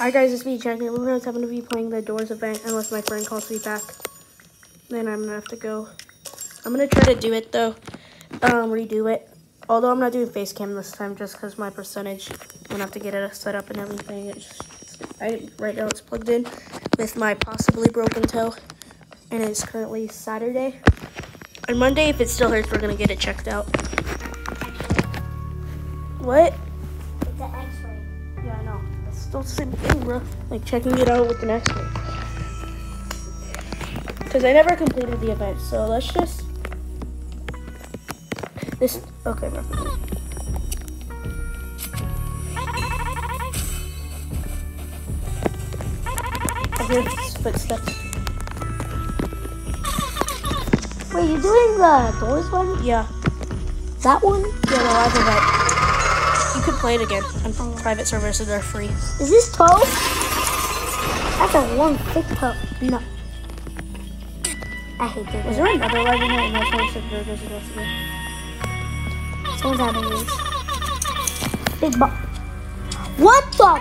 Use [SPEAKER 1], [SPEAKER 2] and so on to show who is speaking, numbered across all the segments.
[SPEAKER 1] Hi guys, it's me, Jack. We're going to be playing the Doors event unless my friend calls me back. Then I'm gonna have to go. I'm gonna try to do it though. Um, redo it. Although I'm not doing face cam this time just because my percentage. I'm gonna have to get it set up and everything. Just, I right now it's plugged in with my possibly broken toe, and it's currently Saturday. On Monday, if it still hurts, we're gonna get it checked out. What? Still the same thing, bro. Like checking it out with the next one. Because I never completed the event, so let's just... This... Okay, bro. I hear footsteps.
[SPEAKER 2] Wait, you're doing the doors one?
[SPEAKER 1] Yeah.
[SPEAKER 2] That one?
[SPEAKER 1] Yeah, the live event. You could play it again on private servers, so they're free.
[SPEAKER 2] Is this toe? That's a long, thick toe.
[SPEAKER 1] No.
[SPEAKER 2] I hate this.
[SPEAKER 1] Was there another live event? And that's why I said there goes the rest again.
[SPEAKER 2] Someone's having this. Big ball. What the?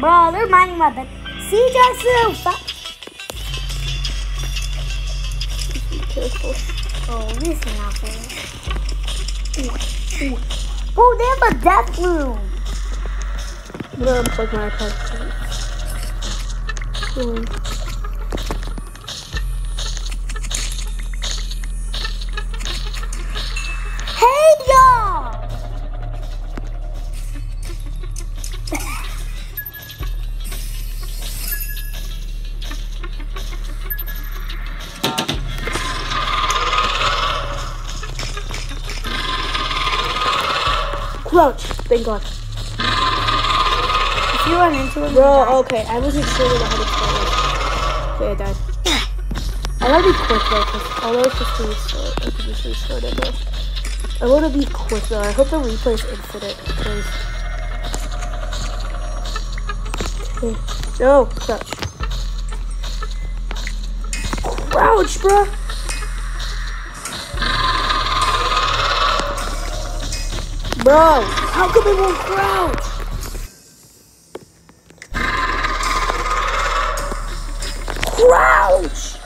[SPEAKER 2] Bro, they're minding my bed. See, Jackson, stop.
[SPEAKER 1] Be careful.
[SPEAKER 2] Oh, this is not fair. Oh, they have a death room.
[SPEAKER 1] Unplug my iPad. God.
[SPEAKER 2] If you run into him,
[SPEAKER 1] Bro, okay, I wasn't sure how to play. Okay, I died. I gotta be quick though, because although it's just restart, I could just restart it though. I wanna be quick though. I hope the replay is infinite, because... Okay. No, crouch. Crouch, bro! Bro, how come it won't crouch? Crouch!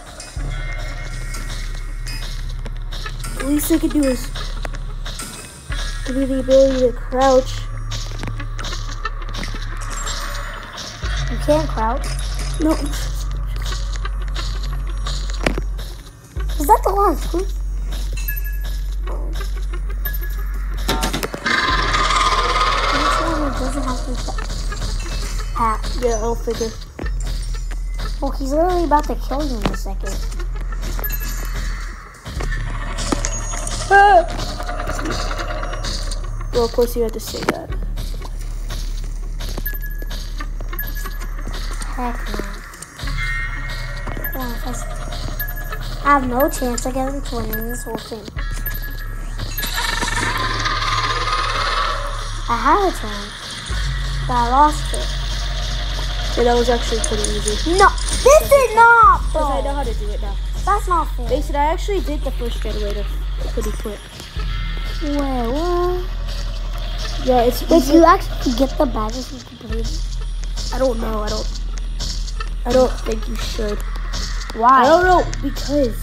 [SPEAKER 1] The least I could do is give me the ability to crouch.
[SPEAKER 2] you can't crouch.
[SPEAKER 1] No,
[SPEAKER 2] Is that the? Who's hat?
[SPEAKER 1] figure.
[SPEAKER 2] Well, he's literally about to kill you in a second.
[SPEAKER 1] Ah! Well, of course you had to say that.
[SPEAKER 2] Heck no. Come I have no chance of getting 20 in this whole thing. I had a chance, but I lost it.
[SPEAKER 1] Yeah, that was actually pretty easy.
[SPEAKER 2] No, this is not,
[SPEAKER 1] Because I know how to do it now.
[SPEAKER 2] That's not fair.
[SPEAKER 1] They said I actually did the first generator pretty quick.
[SPEAKER 2] Wait, what?
[SPEAKER 1] Yeah, it's
[SPEAKER 2] Did you actually get the badges you completed?
[SPEAKER 1] I don't know. I don't. I don't think you should.
[SPEAKER 2] Why?
[SPEAKER 1] I don't know because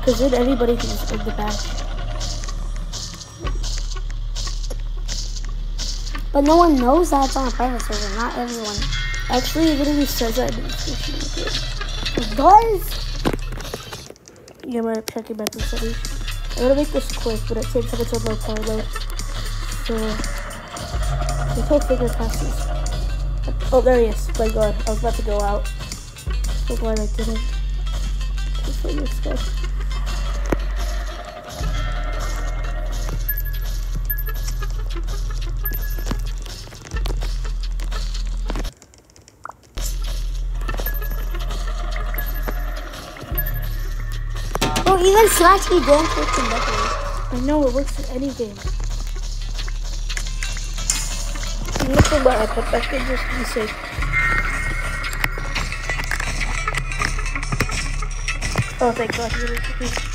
[SPEAKER 1] because then everybody can just the badge.
[SPEAKER 2] But no one knows that it's on a private server. Not everyone
[SPEAKER 1] Actually, it literally says that in the description.
[SPEAKER 2] does.
[SPEAKER 1] Yeah, I'm checking back the settings. I'm gonna make this quick, but it takes up until my power load. So, until figure passes. Oh, there he is. Thank God. I was about to go out. So glad I didn't. Just let this go.
[SPEAKER 2] Even Slash he didn't work in Buffalo.
[SPEAKER 1] I know it works in any game. I'm gonna put my iPad back in just be safe. Oh, thank God.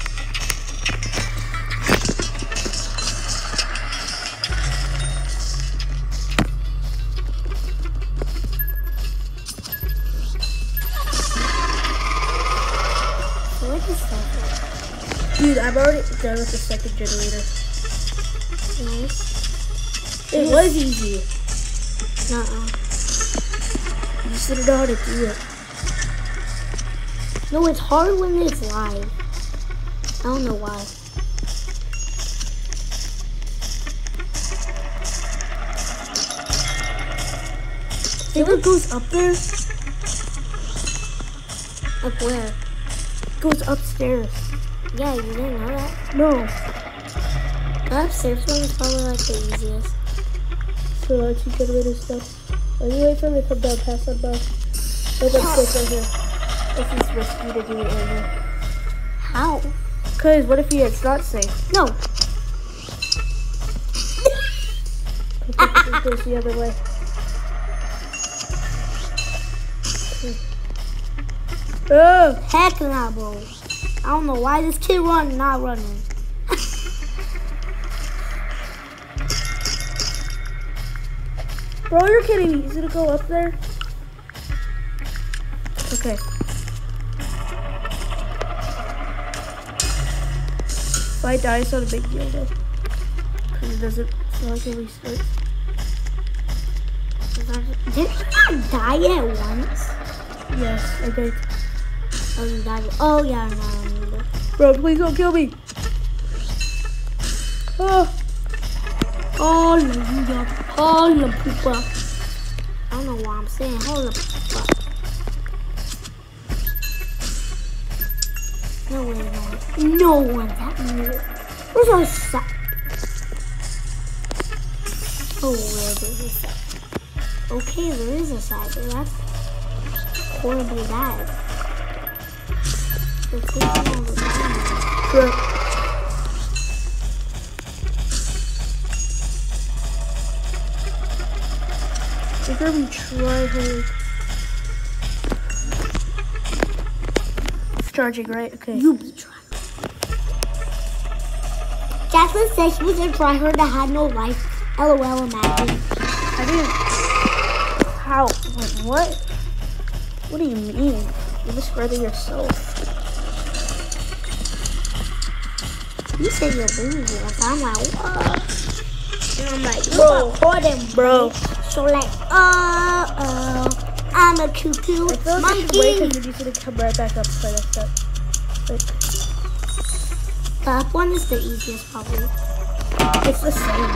[SPEAKER 1] Done with the second generator.
[SPEAKER 2] Nice.
[SPEAKER 1] It was easy.
[SPEAKER 2] Nuh-uh.
[SPEAKER 1] You just didn't know how to do it.
[SPEAKER 2] No, it's hard when it's live. I don't know why.
[SPEAKER 1] It what goes up there?
[SPEAKER 2] Up where?
[SPEAKER 1] It goes upstairs.
[SPEAKER 2] Yeah, you didn't know that.
[SPEAKER 1] No.
[SPEAKER 2] The upstairs one is probably like the easiest.
[SPEAKER 1] So let's you get rid of stuff. Are you wait for me to come down past that bus? Look upstairs right here. If it's risky to do it right here.
[SPEAKER 2] How?
[SPEAKER 1] Cause what if you it's not safe?
[SPEAKER 2] No.
[SPEAKER 1] I think It goes the other way. Oh!
[SPEAKER 2] Heck nah, bro. I don't know why this kid run, not running.
[SPEAKER 1] Bro, you're kidding me. Is it to go up there? Okay. If I die, it's not a big deal though. Because it doesn't feel like it restarts.
[SPEAKER 2] Did you not die at once?
[SPEAKER 1] Yes, I did.
[SPEAKER 2] Oh, you. Oh, yeah, no, I remember.
[SPEAKER 1] Bro, please don't kill me. Ah. Oh,
[SPEAKER 2] Hallelujah. Hallelujah. I don't know why I'm saying hallelujah. No way, no one. No one's at me. Where's our side? Oh, where there's a side. Okay, there is a side, but that's horribly bad.
[SPEAKER 1] Bro. You're gonna try hard. It's charging, right? Okay.
[SPEAKER 2] You be trying. Jacqueline said she was a tryhard that had no life. LOL, imagine.
[SPEAKER 1] I didn't. How? What? What do you mean? You're describing yourself.
[SPEAKER 2] You said you're bougie, I'm like, what? And I'm like,
[SPEAKER 1] Bro.
[SPEAKER 2] them,
[SPEAKER 1] Bro.
[SPEAKER 2] So like, uh oh, I'm a cuckoo
[SPEAKER 1] I feel like should wait
[SPEAKER 2] monkey.
[SPEAKER 1] because you're gonna come right back up I messed up. Like,
[SPEAKER 2] The up one is the easiest, probably.
[SPEAKER 1] it's the same.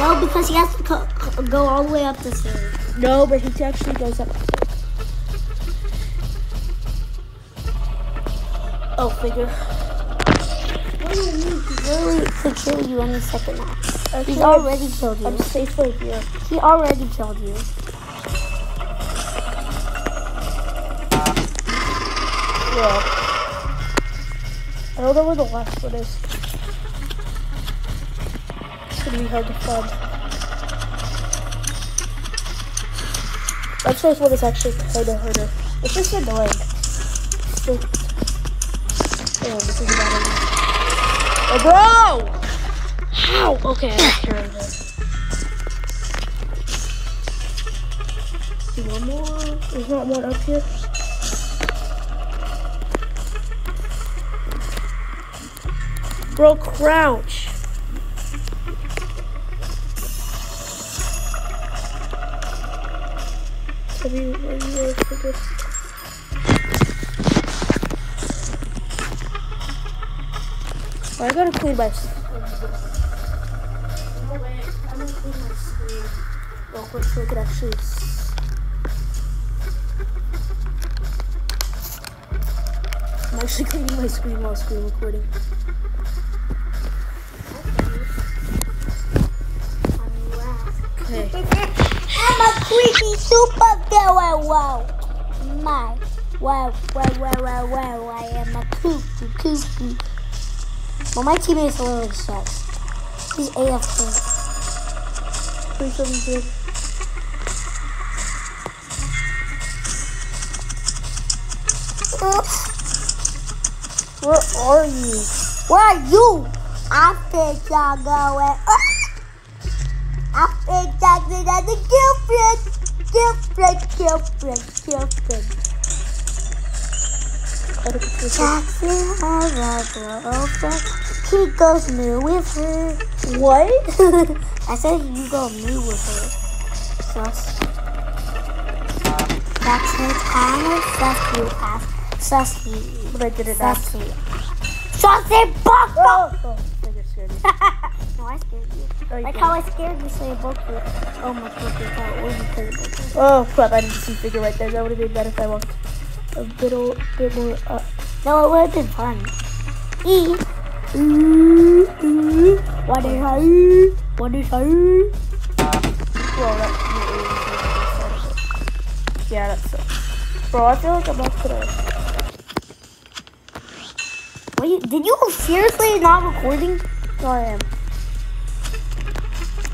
[SPEAKER 2] No, because he has to go all the way up the stairs.
[SPEAKER 1] No, but he actually goes up. Oh, figure.
[SPEAKER 2] Really could kill you any second now.
[SPEAKER 1] Actually,
[SPEAKER 2] He's already killed you.
[SPEAKER 1] I'm safe right here.
[SPEAKER 2] He already killed you.
[SPEAKER 1] Yeah. I don't know where the last one is. It's gonna be hard to find. That first one is actually kind of harder. It's just annoying. So, Oh, bro! How? Okay, I of it. One more? There's not one up here. Bro, crouch. I gotta clean my. real quick so I can actually. I'm actually cleaning my screen while screen recording. Okay.
[SPEAKER 2] I'm a creepy super girl. Wow. My. Wow, wow, wow, wow, wow. I am a cuckoo, cuckoo. Well, my a little stressed. He's AFK.
[SPEAKER 1] Where are you?
[SPEAKER 2] Where are you? I think y'all going. I think Jackson has a girlfriend. Girlfriend, girlfriend, girlfriend.
[SPEAKER 1] I don't know.
[SPEAKER 2] Jackson has a girlfriend. He goes new with her.
[SPEAKER 1] What?
[SPEAKER 2] I said you go new with her. Sus. That's his honor. Sus you ass. Sus you.
[SPEAKER 1] But I did it not.
[SPEAKER 2] Sus you. Sus it buck
[SPEAKER 1] Oh, oh, scared you.
[SPEAKER 2] No, I scared you.
[SPEAKER 1] Oh, you
[SPEAKER 2] Like
[SPEAKER 1] did.
[SPEAKER 2] how I scared you say Boku. Oh my god, you say Boku?
[SPEAKER 1] Oh crap! I didn't see figure right there. That would have been better if I walked a bit, o- bit more up.
[SPEAKER 2] No, it would have been fun. E. What is I? What is I?
[SPEAKER 1] Well, that's yeah, that's so. Bro, I feel like I'm not gonna.
[SPEAKER 2] Wait, did you seriously not recording?
[SPEAKER 1] Am.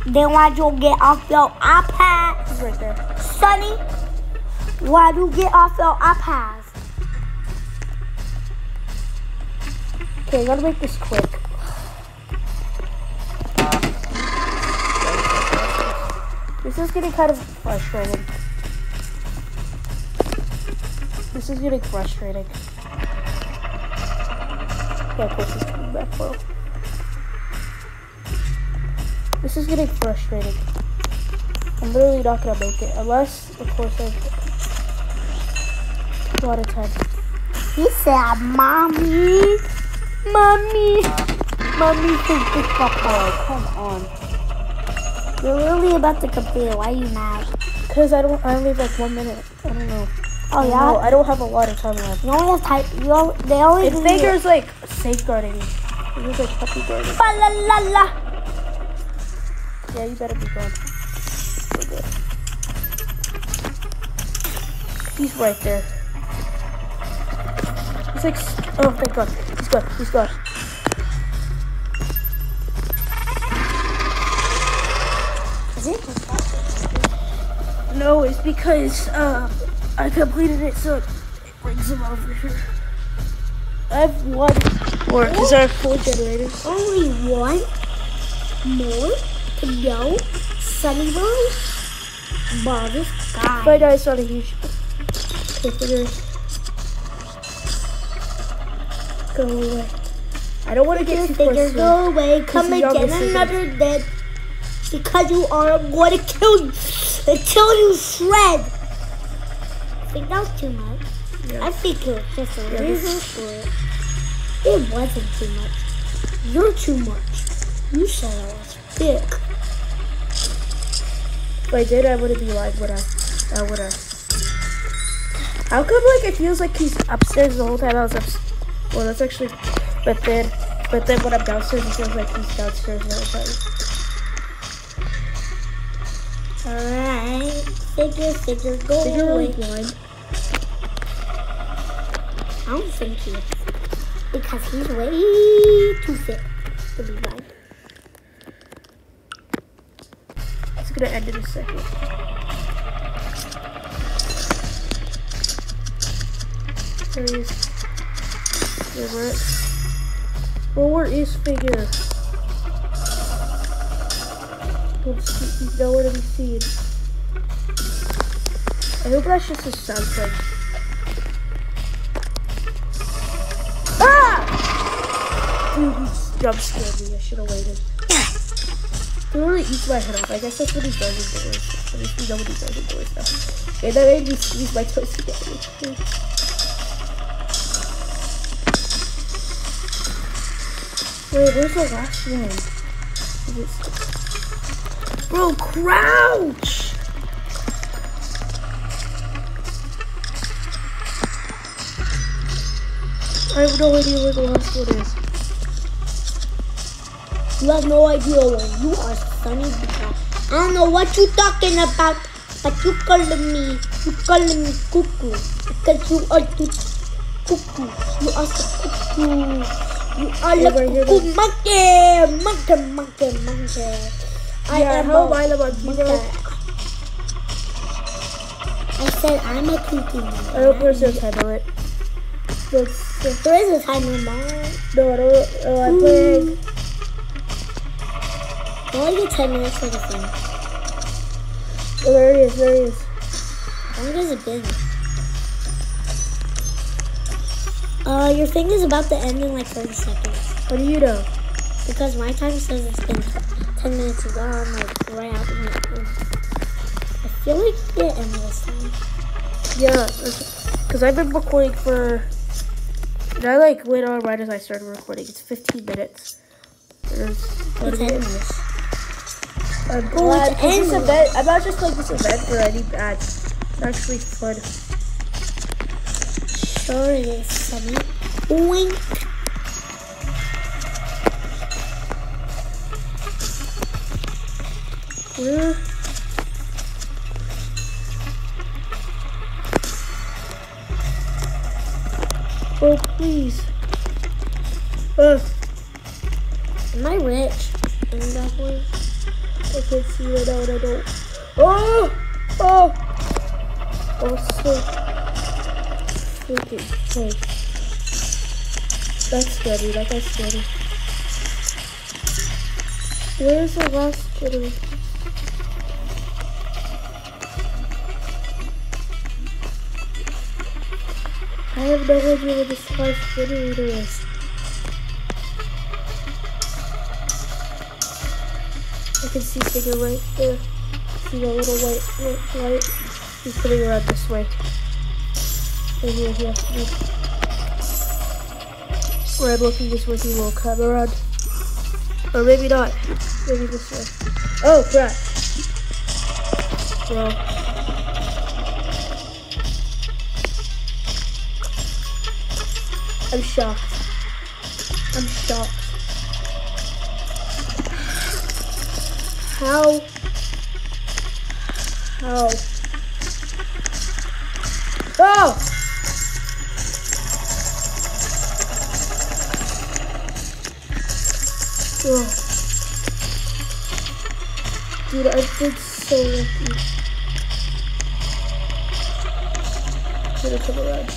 [SPEAKER 2] Then why'd you get off your iPad,
[SPEAKER 1] He's right there.
[SPEAKER 2] Sonny? Why'd you get off your iPad?
[SPEAKER 1] Okay, I gotta make this quick. This is getting kind of frustrating. This is getting frustrating. Yeah, of course he's coming back, bro. This is getting frustrating. I'm literally not gonna make it unless, of course, I have a lot of time.
[SPEAKER 2] He said, Mommy, Mommy, Mommy, think this papa.
[SPEAKER 1] Come on.
[SPEAKER 2] You're really about to compare. Why are you mad?
[SPEAKER 1] Cause I don't. I only have like one minute. I don't know.
[SPEAKER 2] Oh, yeah? No.
[SPEAKER 1] I don't have a lot of time left.
[SPEAKER 2] You only have type. You only, they only give
[SPEAKER 1] Faker's like safeguarding me. He's like puppy guarding.
[SPEAKER 2] Ba la la la.
[SPEAKER 1] Yeah, you better be gone. He's right there. He's like, s- oh thank God, he's gone. He's gone.
[SPEAKER 2] Is it?
[SPEAKER 1] No, it's because uh, I completed it, so it brings him over here. I have one more because I have four generators.
[SPEAKER 2] Only one more to go. Sunny boy. Wow, this guy.
[SPEAKER 1] My guy's not a huge. Okay, Go away. I don't want to get too to
[SPEAKER 2] go away. Come again
[SPEAKER 1] decision.
[SPEAKER 2] another dead. Because you are going to kill you until you shred. I think that was too much.
[SPEAKER 1] Yeah.
[SPEAKER 2] I think it was just a little
[SPEAKER 1] this-
[SPEAKER 2] short. It wasn't too much. You're too much. You said I was thick.
[SPEAKER 1] If I did, I wouldn't be live, would I? I would have. How come, like, it feels like he's upstairs the whole time I was upstairs? Well, that's actually. But then, but then when I'm downstairs, it feels like he's downstairs the time.
[SPEAKER 2] Alright. Figure, figure, go
[SPEAKER 1] you're
[SPEAKER 2] away. I don't think he is. Because he's way too thick to be blind.
[SPEAKER 1] It's gonna end in a second. There he is. Where, well, where is figure? Don't nowhere to be seen. I hope that's just a thing. Ah! Dude, he jump scared me. I should have waited. He really eats my head off. I guess that's what he does indoors. At least we know what he does indoors now. Okay, that made me squeeze my toes together. Wait, where's the last one? Bro, crouch! I have no idea where the last one is.
[SPEAKER 2] You have no idea where you are, Sonny. I don't know what you're talking about, but you calling me, you calling me cuckoo. Because you are the cuckoo. You are the cuckoo. You are
[SPEAKER 1] here,
[SPEAKER 2] cuckoo monkey, monkey, monkey, monkey. I
[SPEAKER 1] Yeah,
[SPEAKER 2] am
[SPEAKER 1] how
[SPEAKER 2] a
[SPEAKER 1] I monkey,
[SPEAKER 2] monkey. I said I'm a cuckoo.
[SPEAKER 1] I hope there's no time limit. Uh,
[SPEAKER 2] There is a timer, mom.
[SPEAKER 1] no, I don't. Oh, I'm playing.
[SPEAKER 2] You only get 10 minutes for the thing.
[SPEAKER 1] Oh, there he is. There he is.
[SPEAKER 2] How long has it been? Uh, your thing is about to end in like 30 seconds.
[SPEAKER 1] What do you know?
[SPEAKER 2] Because my time says it's been 10 minutes ago. I'm like right out the minute. I feel like it ended this time.
[SPEAKER 1] Yeah, because I've been recording for. And I like went on right as I started recording. It's 15 minutes. There's what
[SPEAKER 2] It's endless.
[SPEAKER 1] I'm
[SPEAKER 2] Oh, it's endless.
[SPEAKER 1] event. I'm not just like this event where any ads. It's actually fun.
[SPEAKER 2] Sure it is, Sunny. Wink.
[SPEAKER 1] Where? Oh please. Uh,
[SPEAKER 2] Am I rich? In that way?
[SPEAKER 1] I can see and I don't. Oh! Oh! Oh, so freaking close. That's scary. That guy's scary. Where's the last generator? I have no idea where this last generator is. I can see Figure right there. See a little white, white light. He's coming around this way. Right here, here. here. Where I'm looking is where he will come around. Or maybe not. Maybe this way. Oh, crap. Well. I'm shocked. I'm shocked. How? How? Oh! Dude, I've been so lucky. Gonna come around.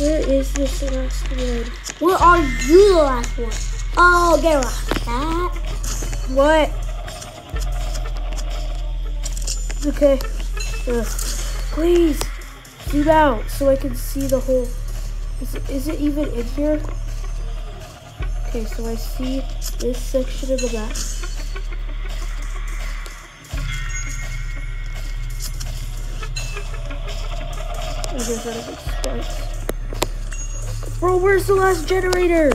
[SPEAKER 1] Where is this last one?
[SPEAKER 2] Where are you the last one? Oh, get off that.
[SPEAKER 1] What? Okay. Ugh. Please, zoom out so I can see the whole. Is it, is it even in here? Okay, so I see this section of the back. A big spikes. Bro, where's the last generator?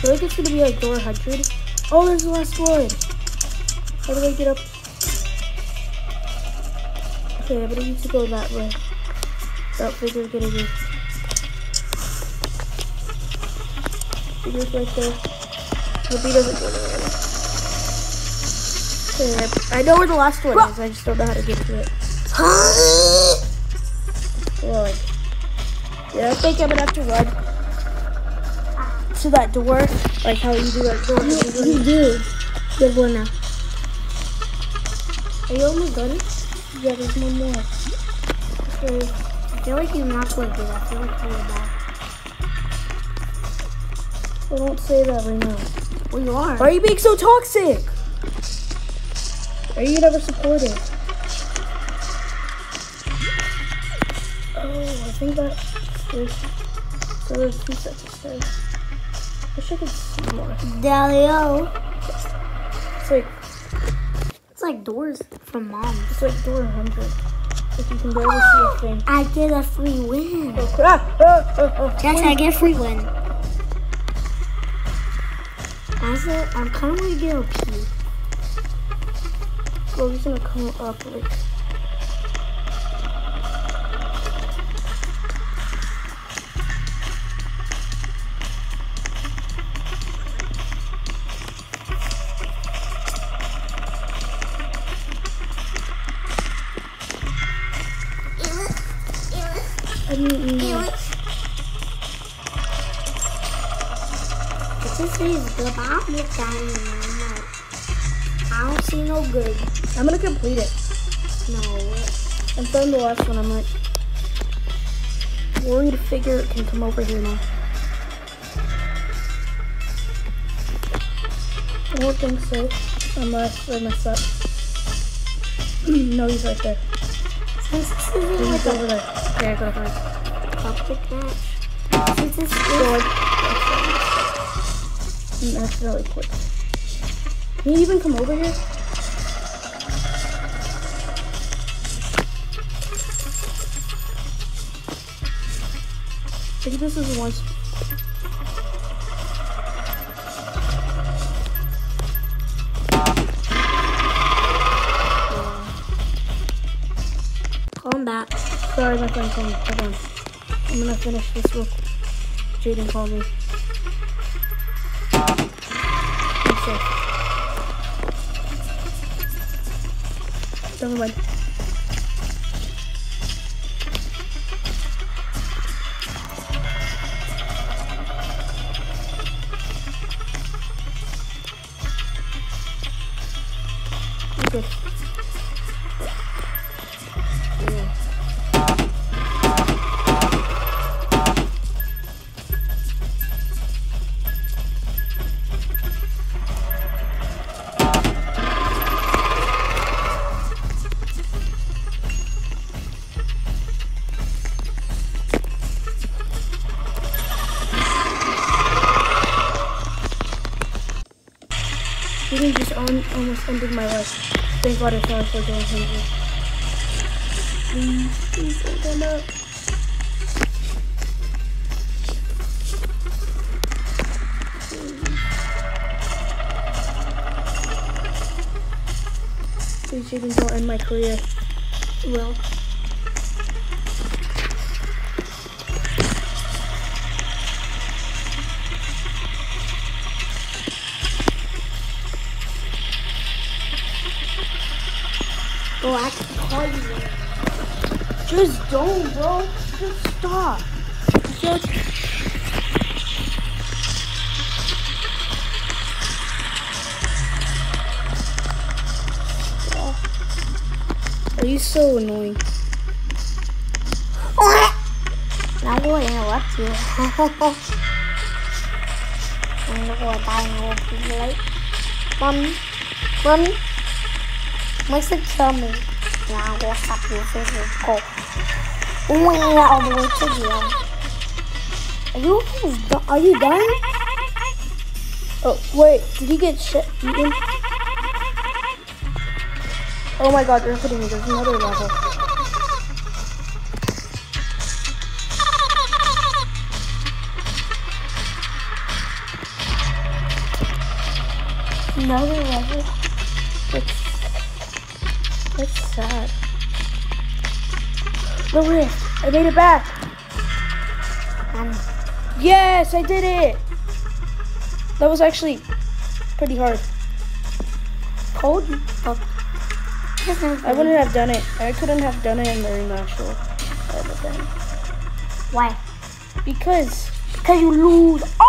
[SPEAKER 1] I feel like it's gonna be like door 100. Oh, there's the last one. How do I get up? Okay, I'm gonna need to go that way. That figure's gonna be. Figure's right there. Hope he doesn't go there. Okay, I know where the last one is. I just don't know how to get to it. Lord. Yeah, I think I'm gonna have to run to that door, like how you do that door.
[SPEAKER 2] You do. Good one now.
[SPEAKER 1] Are you almost done? Yeah, there's one more. Okay.
[SPEAKER 2] I feel like you're not going to do that. I feel like you're bad.
[SPEAKER 1] I don't say that right now.
[SPEAKER 2] Well, you are.
[SPEAKER 1] Why are you being so toxic? Are you never supportive? Oh, I think that there's so there's two sets of stairs. Wish I could see more.
[SPEAKER 2] Dalio.
[SPEAKER 1] It's like
[SPEAKER 2] It's like doors from mom.
[SPEAKER 1] it's like door 100. Like you can barely see a thing.
[SPEAKER 2] I get a free win.
[SPEAKER 1] Oh crap! Ah, ah, ah.
[SPEAKER 2] Yes, I get a free win. As a, I'm kind of to get a pee.
[SPEAKER 1] Well, he's gonna come up like.
[SPEAKER 2] This is the with diamond. I don't see no good.
[SPEAKER 1] I'm gonna complete it.
[SPEAKER 2] No.
[SPEAKER 1] I'm done the last one. I'm like worried to figure it can come over here now. I don't think so, unless I mess up. no, he's right there.
[SPEAKER 2] This is
[SPEAKER 1] He's over there. Yeah, I gotta find.
[SPEAKER 2] Cupcake match. Since
[SPEAKER 1] Sword. Mm, That's really quick. Can you even come over here? I think this is the one. Finish this real quick. Jaden called me. I'm safe. Never mind. Good. Ended my life. Thank God I found for doing hundred. Please, please come up. Please, Jaden, don't end my career.
[SPEAKER 2] Well, can call
[SPEAKER 1] Just don't, bro. Just stop. Just. Are you so annoying?
[SPEAKER 2] Now I'm going to interrupt you. I'm going to die and will be late. Mommy, mommy, mình là của sạch của phê của cổ. Ui, all the way to the end. Are you, are you done?
[SPEAKER 1] Oh, wait. Did he get shit eaten? Oh my god, they're hitting me. There's another level.
[SPEAKER 2] Another level.
[SPEAKER 1] Sad. The rift. I made it back.
[SPEAKER 2] Um,
[SPEAKER 1] Yes, I did it. That was actually pretty hard.
[SPEAKER 2] cold. Oh.
[SPEAKER 1] I wouldn't have done it. I couldn't have done it in the natural.
[SPEAKER 2] Why?
[SPEAKER 1] Because.
[SPEAKER 2] Because you lose all.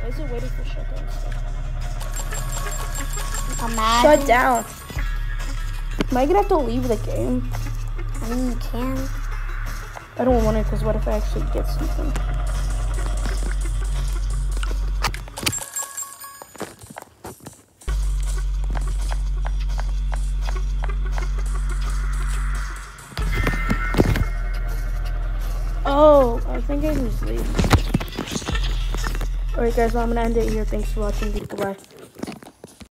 [SPEAKER 1] Why is it waiting for shutdown stuff?
[SPEAKER 2] Imagine.
[SPEAKER 1] Shut down. Am I gonna have to leave the game?
[SPEAKER 2] I mean, you can.
[SPEAKER 1] I don't want it because what if I actually get something? Oh, I think I just leave. Alright guys, well, I'm gonna end it here. Thanks for watching. Goodbye.